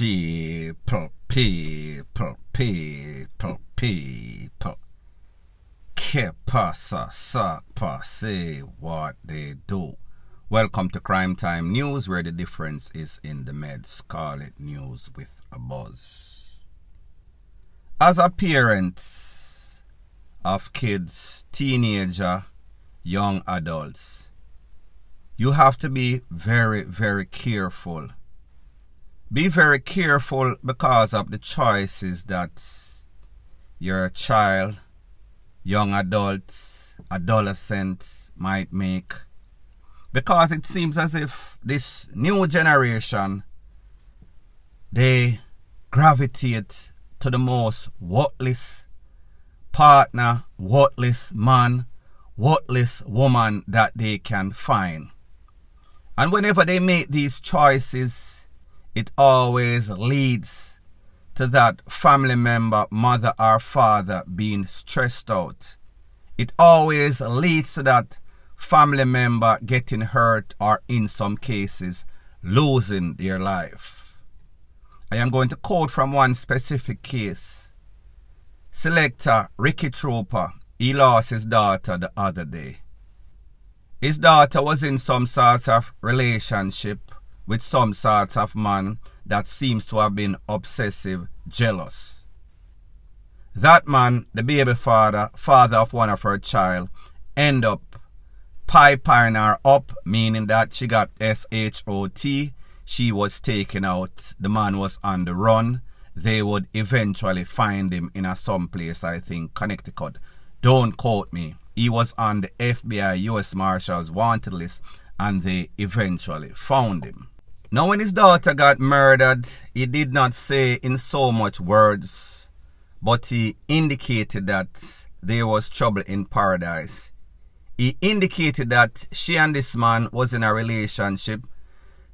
People, people, people, people. Que pasa, sapa, say what they do. Welcome to Crime Time News, where the difference is in the meds. Call it news with a buzz. As a parent of kids, teenager, young adults, you have to be very, very careful be very careful because of the choices that your child, young adults, adolescents might make. Because it seems as if this new generation, they gravitate to the most worthless partner, worthless man, worthless woman that they can find. And whenever they make these choices, it always leads to that family member, mother or father being stressed out. It always leads to that family member getting hurt or in some cases losing their life. I am going to quote from one specific case. Selector Ricky Trooper, he lost his daughter the other day. His daughter was in some sort of relationship with some sorts of man that seems to have been obsessive jealous. That man, the baby father, father of one of her child, end up piping her up, meaning that she got S-H-O-T. She was taken out. The man was on the run. They would eventually find him in a some place, I think, Connecticut. Don't quote me. He was on the FBI U.S. Marshals wanted list and they eventually found him. Now when his daughter got murdered, he did not say in so much words, but he indicated that there was trouble in paradise. He indicated that she and this man was in a relationship.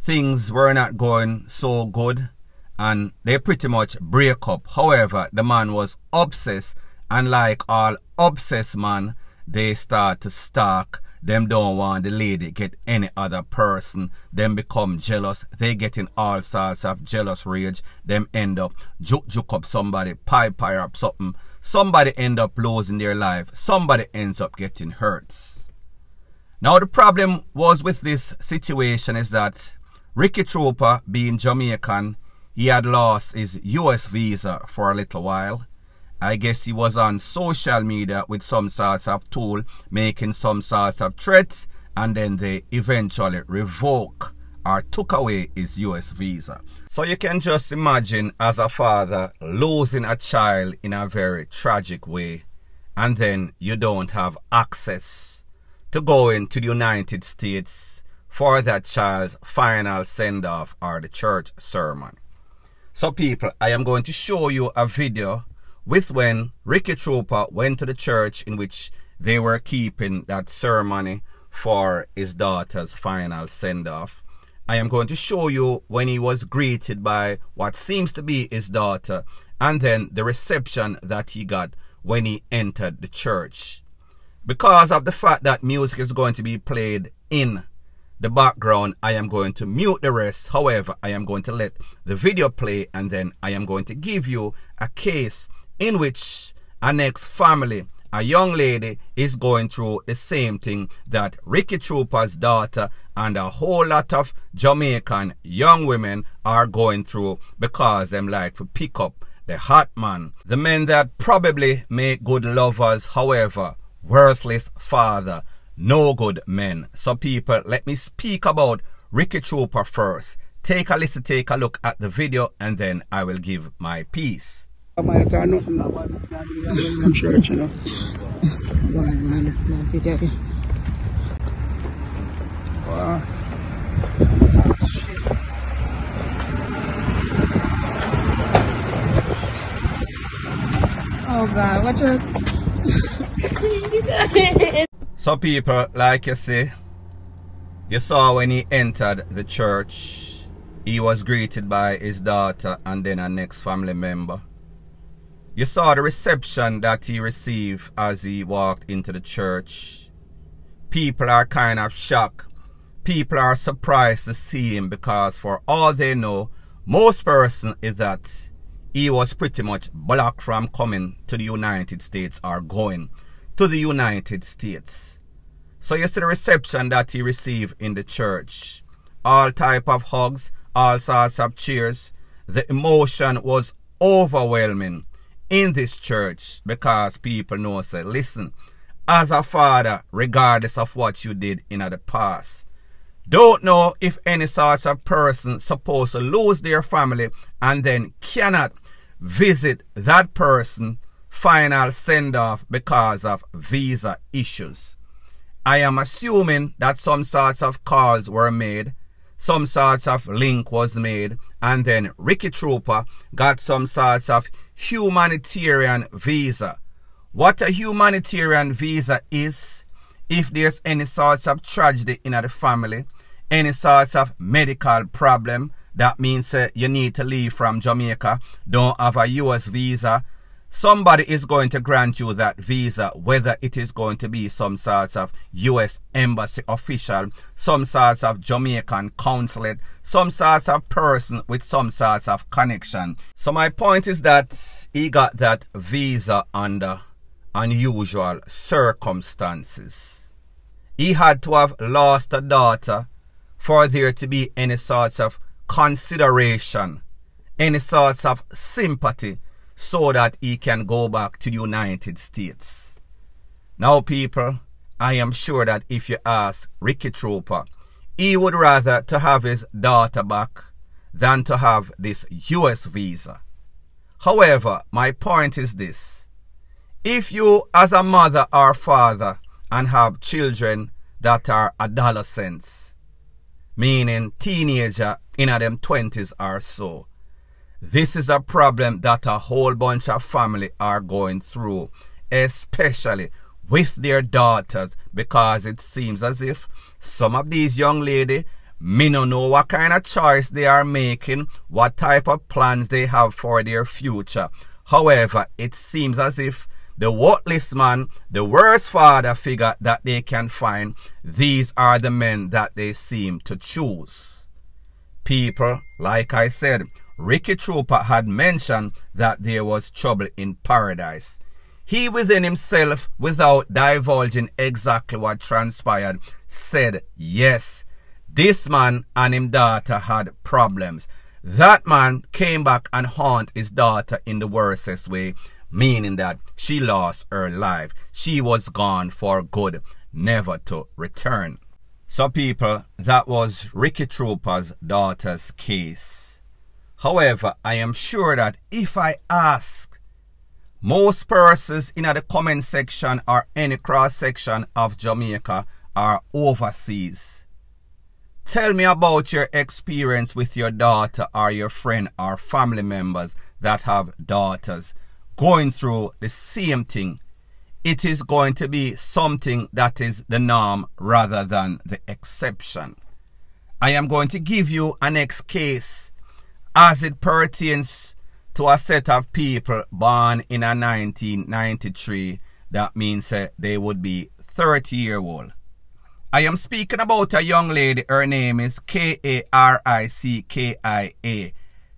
Things were not going so good and they pretty much break up. However, the man was obsessed and like all obsessed man, they start to stalk them don't want the lady get any other person. Them become jealous. They get in all sorts of jealous rage. Them end up juke juke up somebody, pipe fire up something. Somebody end up losing their life. Somebody ends up getting hurt. Now the problem was with this situation is that Ricky Trooper being Jamaican, he had lost his US visa for a little while. I guess he was on social media with some sorts of tool, making some sorts of threats, and then they eventually revoke or took away his US visa. So you can just imagine as a father losing a child in a very tragic way, and then you don't have access to go into the United States for that child's final send off or the church sermon. So, people, I am going to show you a video with when Ricky Trooper went to the church in which they were keeping that ceremony for his daughter's final send-off. I am going to show you when he was greeted by what seems to be his daughter and then the reception that he got when he entered the church. Because of the fact that music is going to be played in the background, I am going to mute the rest. However, I am going to let the video play and then I am going to give you a case in which a next family, a young lady, is going through the same thing that Ricky Trooper's daughter and a whole lot of Jamaican young women are going through because them like to pick up the hot man. The men that probably make good lovers, however, worthless father, no good men. So people, let me speak about Ricky Trooper first. Take a listen, take a look at the video, and then I will give my piece. Kamaya ta ano, ang church, you know. Wow. Oh God, what your So people, like you see, you saw when he entered the church, he was greeted by his daughter and then a next family member. You saw the reception that he received as he walked into the church. People are kind of shocked. People are surprised to see him because for all they know, Most person is that he was pretty much blocked from coming to the United States or going to the United States. So you see the reception that he received in the church. All type of hugs, all sorts of cheers. The emotion was overwhelming in this church because people know say, listen, as a father, regardless of what you did in the past, don't know if any sorts of person supposed to lose their family and then cannot visit that person final send off because of visa issues. I am assuming that some sorts of calls were made, some sorts of link was made, and then Ricky Trooper got some sorts of humanitarian visa. What a humanitarian visa is, if there's any sorts of tragedy in the family, any sorts of medical problem, that means uh, you need to leave from Jamaica, don't have a US visa, somebody is going to grant you that visa, whether it is going to be some sorts of US embassy official, some sorts of Jamaican consulate, some sorts of person with some sorts of connection. So my point is that he got that visa under unusual circumstances. He had to have lost a daughter for there to be any sorts of consideration, any sorts of sympathy so that he can go back to the United States. Now, people, I am sure that if you ask Ricky Trooper, he would rather to have his daughter back than to have this US visa. However, my point is this. If you as a mother or father and have children that are adolescents, meaning teenager in them 20s or so, this is a problem that a whole bunch of family are going through, especially with their daughters, because it seems as if some of these young lady me no know what kind of choice they are making, what type of plans they have for their future. However, it seems as if the worthless man, the worst father figure that they can find, these are the men that they seem to choose. People, like I said, Ricky Trooper had mentioned that there was trouble in paradise. He within himself, without divulging exactly what transpired, said, yes, this man and his daughter had problems. That man came back and haunt his daughter in the worstest way, meaning that she lost her life. She was gone for good, never to return. So people, that was Ricky Trooper's daughter's case. However, I am sure that if I ask most persons in the comment section or any cross section of Jamaica are overseas. Tell me about your experience with your daughter or your friend or family members that have daughters going through the same thing. It is going to be something that is the norm rather than the exception. I am going to give you an next case as it pertains to a set of people born in a 1993, that means uh, they would be 30 year old. I am speaking about a young lady, her name is K-A-R-I-C-K-I-A,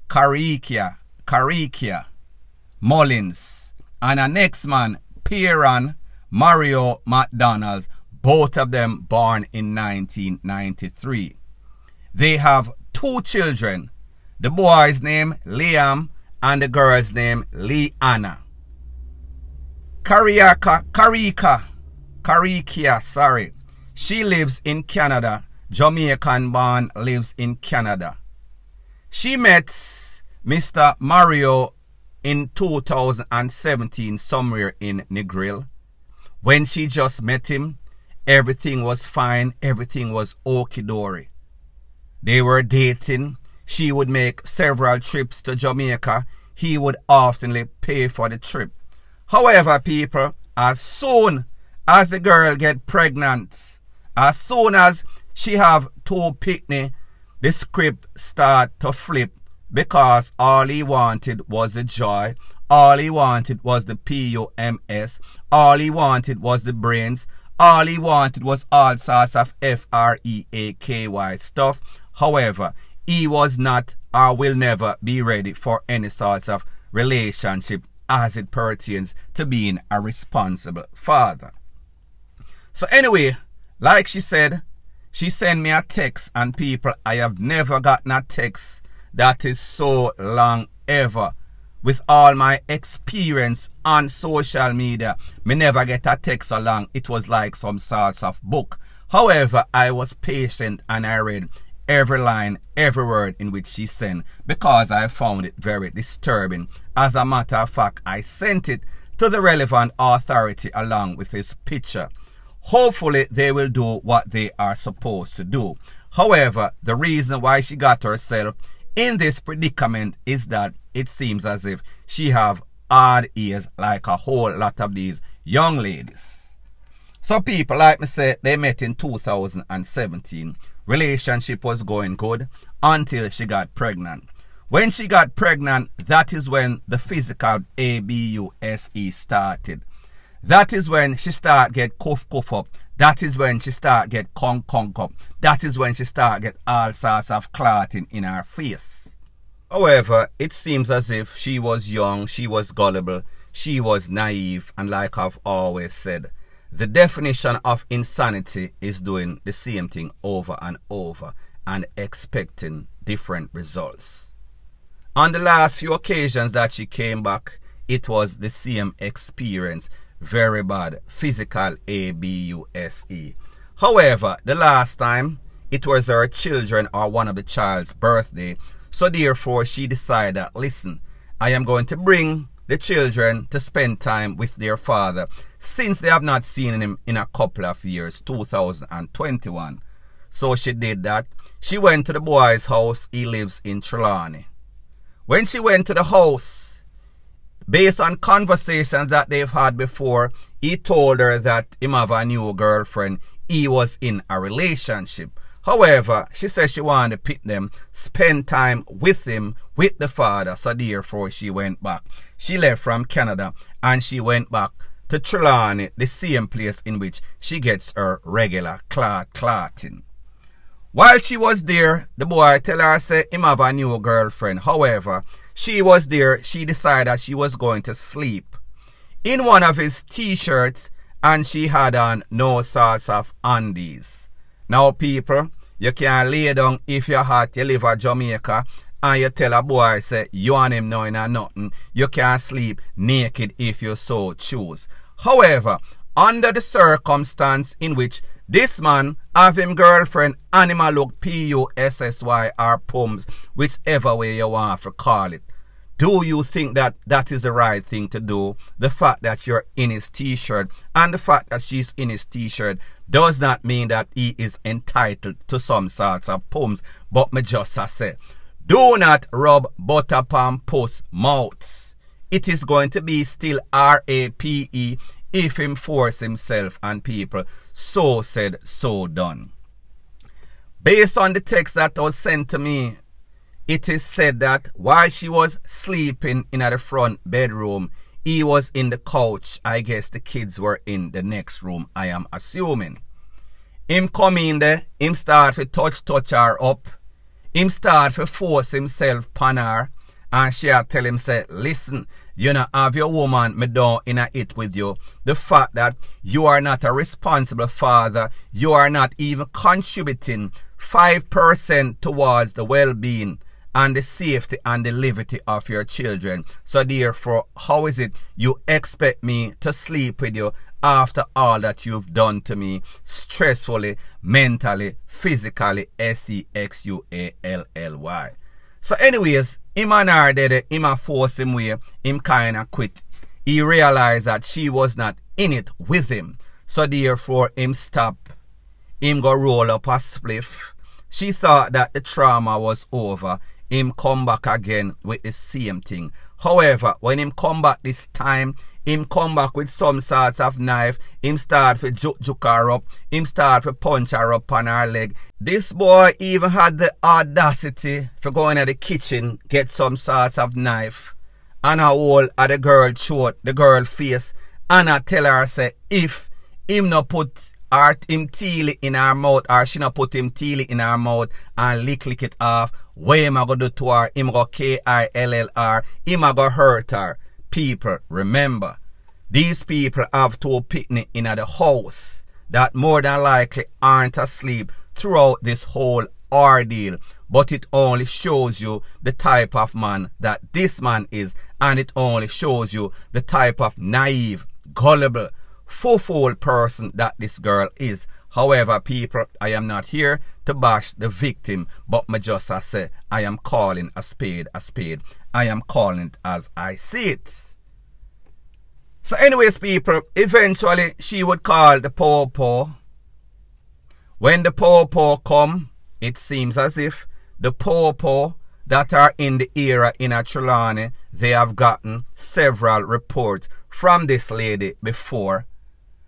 Karickia, Karickia Mullins, and a next man, Pieran Mario McDonald's, both of them born in 1993. They have two children, the boy's name Liam and the girl's name Leanna. Kariaka, Karika, Karickia, sorry. She lives in Canada. Jamaican born lives in Canada. She met Mr. Mario in 2017 somewhere in Negril. When she just met him, everything was fine, everything was okie dory. They were dating, she would make several trips to Jamaica. He would oftenly pay for the trip. However, people, as soon as the girl get pregnant, as soon as she have two picnic, the script start to flip because all he wanted was the joy. All he wanted was the P-U-M-S. All he wanted was the brains. All he wanted was all sorts of F-R-E-A-K-Y stuff. However, he was not or will never be ready for any sorts of relationship as it pertains to being a responsible father. So anyway, like she said, she sent me a text and people, I have never gotten a text that is so long ever. With all my experience on social media, me never get a text so long. It was like some sorts of book. However, I was patient and I read every line, every word in which she sent because I found it very disturbing. As a matter of fact, I sent it to the relevant authority along with his picture. Hopefully, they will do what they are supposed to do. However, the reason why she got herself in this predicament is that it seems as if she have odd ears like a whole lot of these young ladies. So people like me say they met in 2017 relationship was going good until she got pregnant. When she got pregnant, that is when the physical ABUSE started. That is when she start get cuff cuff up. That is when she start get conk conk up. That is when she start get all sorts of clotting in her face. However, it seems as if she was young, she was gullible, she was naive, and like I've always said, the definition of insanity is doing the same thing over and over and expecting different results. On the last few occasions that she came back, it was the same experience. Very bad. Physical A-B-U-S-E. However, the last time, it was her children or one of the child's birthday. So therefore, she decided, listen, I am going to bring the children to spend time with their father since they have not seen him in a couple of years, 2021. So she did that. She went to the boy's house. He lives in Trelawny. When she went to the house, based on conversations that they've had before, he told her that him have a new girlfriend. He was in a relationship. However, she said she wanted to pick them, spend time with him, with the father. So therefore, she went back. She left from Canada and she went back to Trelawny, the same place in which she gets her regular clot clotting. While she was there, the boy tell her say him have a new girlfriend. However, she was there, she decided she was going to sleep in one of his t-shirts and she had on no sorts of undies. Now people, you can lay down if you're hot, you live at Jamaica and you tell a boy say you and him knowing or nothing, you can sleep naked if you so choose. However, under the circumstance in which this man have him girlfriend animal look P-U-S-S-Y or pums, whichever way you want to call it. Do you think that that is the right thing to do? The fact that you're in his t-shirt and the fact that she's in his t-shirt does not mean that he is entitled to some sorts of poems. But me just say, do not rub butter upon puss mouths. It is going to be still R-A-P-E if him force himself and people. So said, so done. Based on the text that was sent to me, it is said that while she was sleeping in the front bedroom, he was in the couch. I guess the kids were in the next room, I am assuming. Him come in there, him start to touch touch her up him start to force himself upon her and she had tell him say, listen, you know, have your woman me down in a it with you. The fact that you are not a responsible father, you are not even contributing 5% towards the well-being and the safety and the liberty of your children. So therefore, how is it you expect me to sleep with you after all that you've done to me stressfully, mentally, physically, S-E-X-U-A-L-L-Y. So anyways, him and her did him a force him way, him kinda quit. He realized that she was not in it with him. So therefore him stop. Him go roll up a spliff. She thought that the trauma was over. Him come back again with the same thing. However, when him come back this time, him come back with some sorts of knife. Him start to juk juk her up. Him start to punch her up on her leg. This boy even had the audacity for going to the kitchen, get some sorts of knife. And a hold at the girl throat, the girl face. And I tell her, say, if him no put or him teal in her mouth or she not put him teal in her mouth and lick lick it off. What am I gonna do to her? Him go K-I-L-L-R. Him I go hurt her. People, remember, these people have two picnic in the house that more than likely aren't asleep throughout this whole ordeal. But it only shows you the type of man that this man is, and it only shows you the type of naive, gullible, fool person that this girl is. However, people, I am not here to bash the victim, but my just I say I am calling a spade a spade. I am calling it as I see it. So anyways, people, eventually she would call the poor poor. When the poor poor come, it seems as if the poor poor that are in the era in Trelawny, they have gotten several reports from this lady before.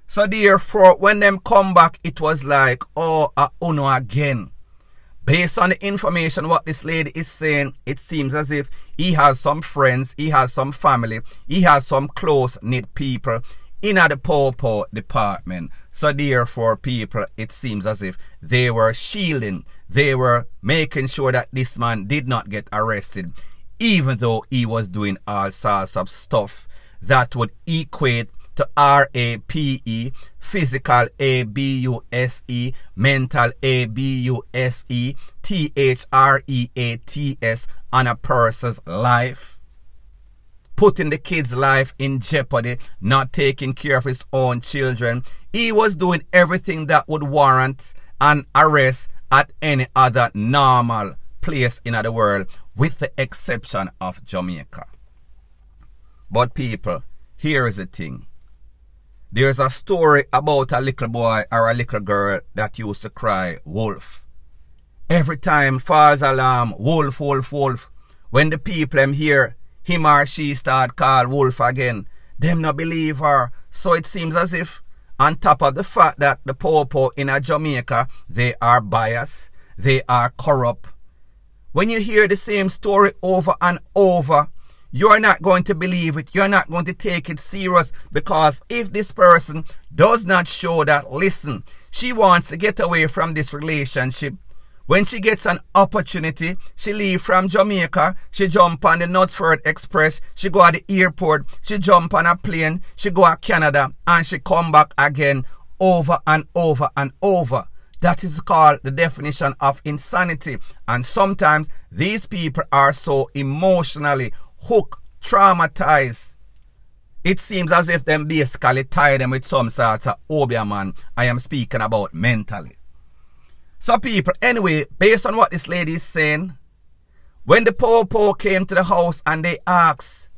So therefore, when them come back, it was like, oh, a uno again. Based on the information what this lady is saying, it seems as if he has some friends, he has some family, he has some close-knit people in the Popo department. So therefore, people, it seems as if they were shielding, they were making sure that this man did not get arrested, even though he was doing all sorts of stuff that would equate to R-A-P-E, physical A-B-U-S-E, mental A-B-U-S-E, T-H-R-E-A-T-S on a person's life. Putting the kid's life in jeopardy, not taking care of his own children. He was doing everything that would warrant an arrest at any other normal place in the world, with the exception of Jamaica. But people, here is the thing. There's a story about a little boy or a little girl that used to cry wolf. Every time false alarm, wolf, wolf, wolf. When the people them hear him or she start call wolf again, them not believe her. So it seems as if on top of the fact that the popo in a Jamaica, they are biased, they are corrupt. When you hear the same story over and over, you're not going to believe it. You're not going to take it serious because if this person does not show that, listen, she wants to get away from this relationship. When she gets an opportunity, she leave from Jamaica, she jump on the Knutsford Express, she go at the airport, she jump on a plane, she go to Canada, and she come back again over and over and over. That is called the definition of insanity. And sometimes these people are so emotionally hook, traumatized. It seems as if them basically tie them with some sort of obeah man I am speaking about mentally. So people, anyway, based on what this lady is saying, when the popo came to the house and they asked,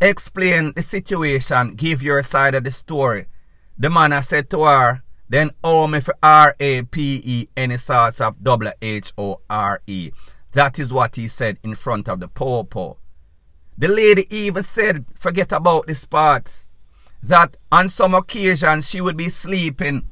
explain the situation, give your side of the story, the man I said to her, then oh me for R-A-P-E any sorts of W-H-O-R-E. That is what he said in front of the popo. The lady even said, forget about this part, that on some occasions she would be sleeping.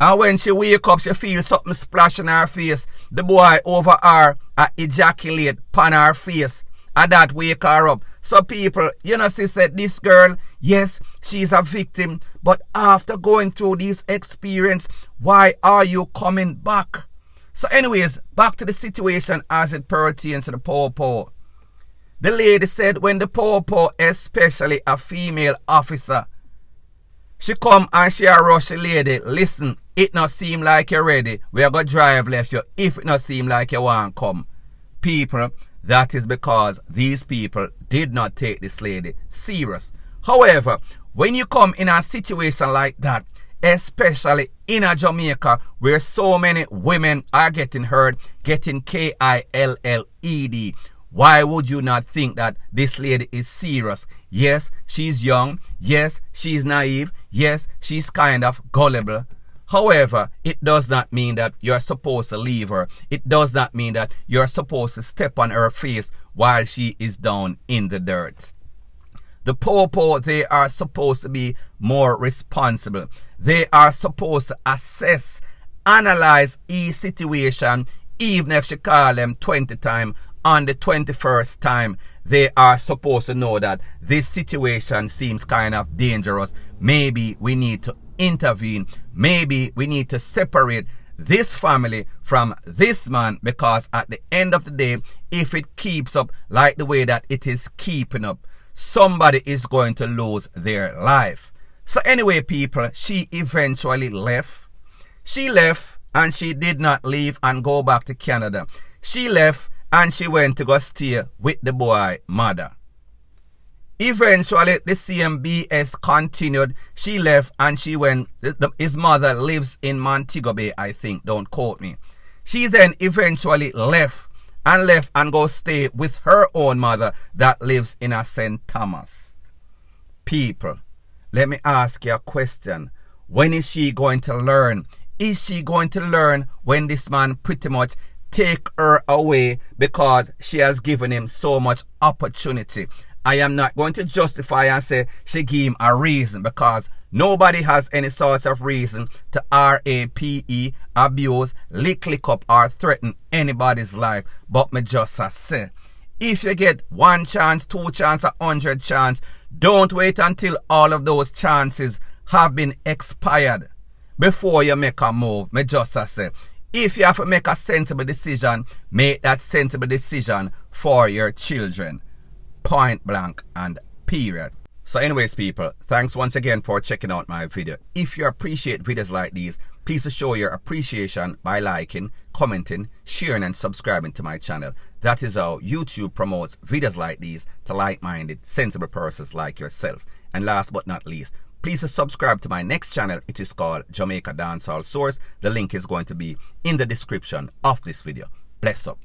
And when she wake up, she feel something splash in her face. The boy over her uh, ejaculate upon her face. And that wake her up. So people, you know, she said, this girl, yes, she's a victim. But after going through this experience, why are you coming back? So anyways, back to the situation as it pertains to the poor poor. The lady said when the popo, especially a female officer, she come and she a rush lady, listen, it not seem like you're ready. We are to drive left you if it not seem like you want come. People, that is because these people did not take this lady serious. However, when you come in a situation like that, especially in a Jamaica where so many women are getting hurt, getting K-I-L-L-E-D, why would you not think that this lady is serious? Yes, she's young. Yes, she's naive. Yes, she's kind of gullible. However, it does not mean that you're supposed to leave her. It does not mean that you're supposed to step on her face while she is down in the dirt. The popo, they are supposed to be more responsible. They are supposed to assess, analyze each situation, even if she call them 20 times on the 21st time they are supposed to know that this situation seems kind of dangerous. Maybe we need to intervene. Maybe we need to separate this family from this man because at the end of the day, if it keeps up like the way that it is keeping up, somebody is going to lose their life. So anyway, people, she eventually left. She left and she did not leave and go back to Canada. She left and she went to go stay with the boy mother. Eventually, the CMBS continued. She left and she went. The, his mother lives in Montego Bay, I think. Don't quote me. She then eventually left and left and go stay with her own mother that lives in a St. Thomas. People, let me ask you a question. When is she going to learn? Is she going to learn when this man pretty much take her away because she has given him so much opportunity? I am not going to justify and say she gave him a reason because nobody has any sort of reason to R-A-P-E, abuse, lick, lick up or threaten anybody's life. But me just say, if you get one chance, two chance, a hundred chance, don't wait until all of those chances have been expired before you make a move. Me just say, if you have to make a sensible decision, make that sensible decision for your children point blank and period. So anyways people, thanks once again for checking out my video. If you appreciate videos like these, please show your appreciation by liking, commenting, sharing and subscribing to my channel. That is how YouTube promotes videos like these to like-minded, sensible persons like yourself. And last but not least, please subscribe to my next channel. It is called Jamaica Dancehall Source. The link is going to be in the description of this video. Bless up.